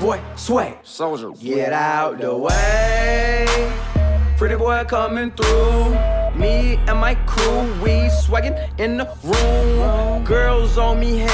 Boy sway. Soldier. Get out the way. Pretty boy coming through. Me and my crew, we swaggin' in the room. Girls on me.